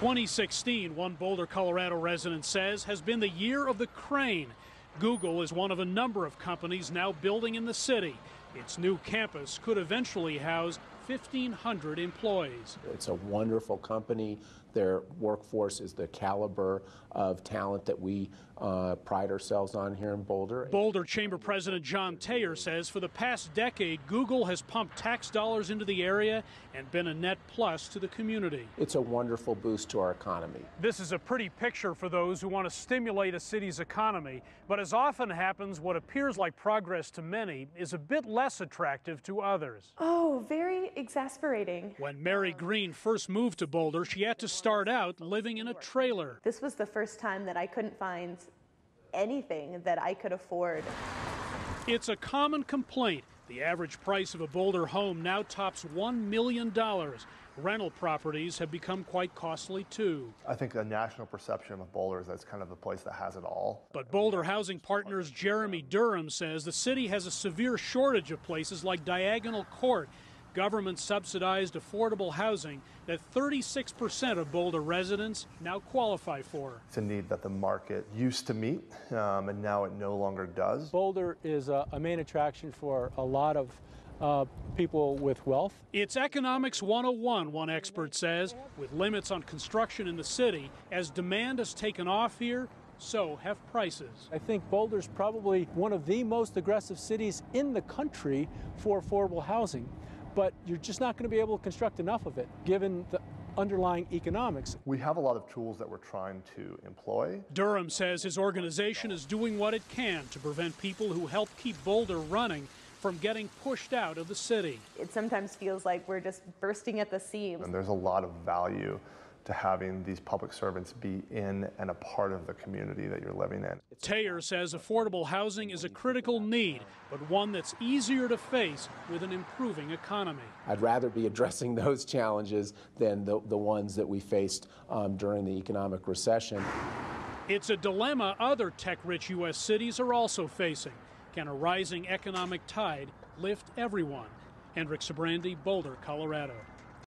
2016, one Boulder, Colorado resident says, has been the year of the crane. Google is one of a number of companies now building in the city. Its new campus could eventually house 1,500 employees. It's a wonderful company. Their workforce is the caliber of talent that we uh, pride ourselves on here in Boulder. Boulder Chamber President John Tayer says for the past decade, Google has pumped tax dollars into the area and been a net plus to the community. It's a wonderful boost to our economy. This is a pretty picture for those who want to stimulate a city's economy, but as often happens, what appears like progress to many is a bit less attractive to others. Oh, very exasperating. When Mary Green first moved to Boulder, she had to start out living in a trailer. This was the first time that I couldn't find anything that I could afford. It's a common complaint. The average price of a Boulder home now tops $1 million. Rental properties have become quite costly too. I think the national perception of Boulder is that's kind of the place that has it all. But Boulder Housing Partners Jeremy Durham says the city has a severe shortage of places like Diagonal Court government subsidized affordable housing that 36% of Boulder residents now qualify for. It's a need that the market used to meet, um, and now it no longer does. Boulder is a, a main attraction for a lot of uh, people with wealth. It's Economics 101, one expert says, with limits on construction in the city. As demand has taken off here, so have prices. I think Boulder's probably one of the most aggressive cities in the country for affordable housing but you're just not going to be able to construct enough of it given the underlying economics. We have a lot of tools that we're trying to employ. Durham says his organization is doing what it can to prevent people who help keep Boulder running from getting pushed out of the city. It sometimes feels like we're just bursting at the seams. And there's a lot of value to having these public servants be in and a part of the community that you're living in. Tayer says affordable housing is a critical need, but one that's easier to face with an improving economy. I'd rather be addressing those challenges than the, the ones that we faced um, during the economic recession. It's a dilemma other tech rich U.S. cities are also facing. Can a rising economic tide lift everyone? Hendrik Sybrandy, Boulder, Colorado.